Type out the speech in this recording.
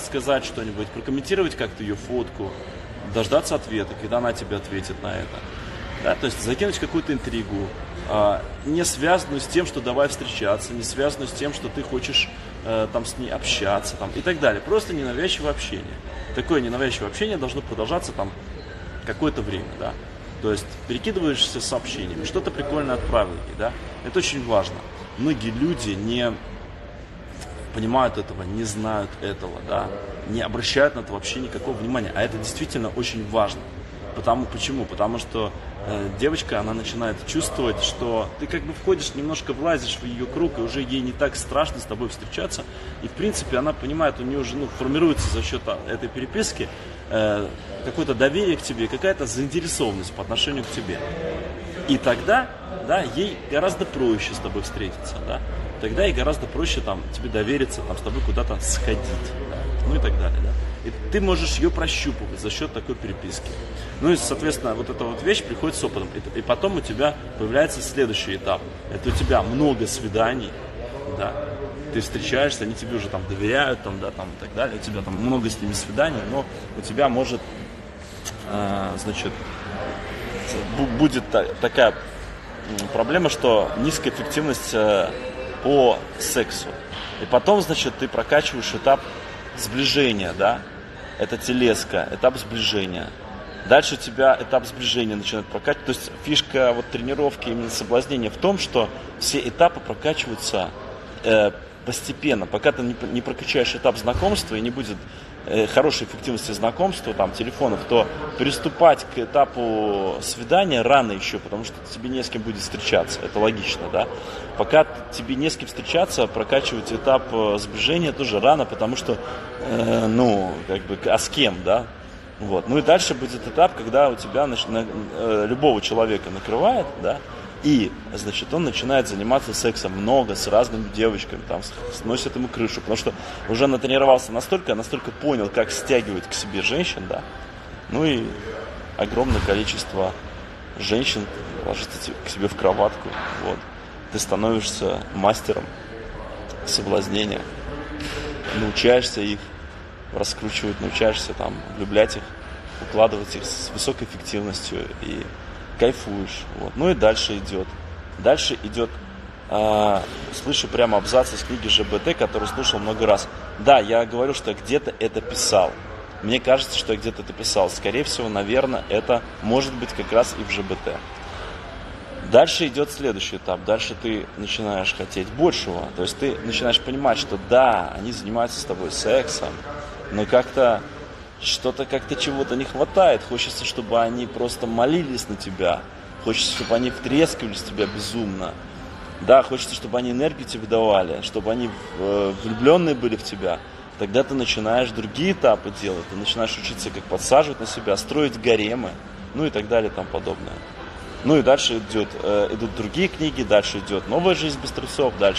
сказать что-нибудь, прокомментировать как-то ее фотку, дождаться ответа, когда она тебе ответит на это. Да, то есть закинуть какую-то интригу, а, не связанную с тем, что давай встречаться, не связанную с тем, что ты хочешь э, там с ней общаться там, и так далее. Просто ненавязчивое общение. Такое ненавязчивое общение должно продолжаться там какое-то время, да. То есть перекидываешься сообщениями, что-то прикольное отправил ей, да. Это очень важно. Многие люди не понимают этого, не знают этого, да, не обращают на это вообще никакого внимания. А это действительно очень важно. Потому, почему? Потому что э, девочка, она начинает чувствовать, что ты как бы входишь, немножко влазишь в ее круг, и уже ей не так страшно с тобой встречаться. И, в принципе, она понимает, у нее уже ну, формируется за счет этой переписки э, какое-то доверие к тебе, какая-то заинтересованность по отношению к тебе. И тогда, да, ей гораздо проще с тобой встретиться, да. Тогда ей гораздо проще там тебе довериться, там с тобой куда-то сходить, да, ну и так далее, да. И ты можешь ее прощупывать за счет такой переписки. Ну и, соответственно, вот эта вот вещь приходит с опытом. И, и потом у тебя появляется следующий этап. Это у тебя много свиданий, да, ты встречаешься, они тебе уже там доверяют, там, да, там и так далее, у тебя там много с ними свиданий, но у тебя может, э, значит, будет та, такая проблема, что низкая эффективность э, по сексу. И потом, значит, ты прокачиваешь этап сближения, да, это телеска, этап сближения. Дальше у тебя этап сближения начинает прокачивать. То есть фишка вот тренировки именно соблазнения в том, что все этапы прокачиваются э, постепенно. Пока ты не, прокачаешь этап знакомства и не будет э, хорошей эффективности знакомства, там, телефонов, то приступать к этапу свидания рано еще, потому что тебе не с кем будет встречаться. Это логично, да? Пока тебе не с кем встречаться, прокачивать этап э, сближения тоже рано, потому что, э, ну, как бы, а с кем, да? Вот. Ну и дальше будет этап, когда у тебя на, на, э, любого человека накрывает, да, и, значит, он начинает заниматься сексом много с разными девочками, там, сносит ему крышу, потому что уже натренировался настолько, настолько понял, как стягивать к себе женщин, да. Ну и огромное количество женщин ложится к себе в кроватку, вот. Ты становишься мастером соблазнения, научаешься их раскручивать, научаешься там влюблять их, укладывать их с высокой эффективностью и кайфуешь. Вот. Ну и дальше идет. Дальше идет, э, слышу прямо абзац из книги ЖБТ, который слушал много раз. Да, я говорю, что я где-то это писал. Мне кажется, что я где-то это писал. Скорее всего, наверное, это может быть как раз и в ЖБТ. Дальше идет следующий этап. Дальше ты начинаешь хотеть большего. То есть ты начинаешь понимать, что да, они занимаются с тобой сексом, но как-то что-то как-то чего-то не хватает. Хочется, чтобы они просто молились на тебя. Хочется, чтобы они втрескивались в тебя безумно. Да, хочется, чтобы они энергию тебе давали, чтобы они э, влюбленные были в тебя. Тогда ты начинаешь другие этапы делать. Ты начинаешь учиться, как подсаживать на себя, строить гаремы, ну и так далее тому подобное. Ну и дальше идет, э, идут другие книги, дальше идет новая жизнь без трусов, дальше